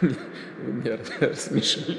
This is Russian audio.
Вы меня рассмешили.